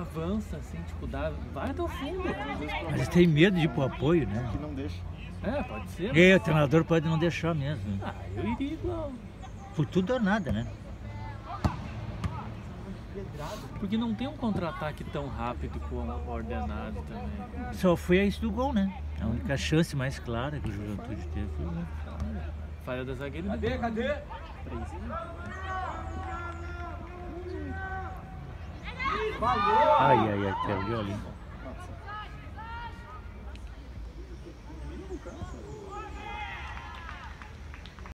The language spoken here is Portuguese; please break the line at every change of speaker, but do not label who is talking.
avança, assim, tipo, dá, vai até o fundo.
Mas tem medo de ir pro apoio, né?
Que não deixa.
É, pode ser.
E aí, o treinador pode não deixar mesmo.
Ah, eu iria igual.
Por tudo ou nada, né?
Porque não tem um contra-ataque tão rápido como ordenado também.
Só foi a isso do gol, né? A única chance mais clara que o Juventude teve. foi, né?
Falha da zagueira.
Cadê, cadê?
Ai ai ai, Cavoli.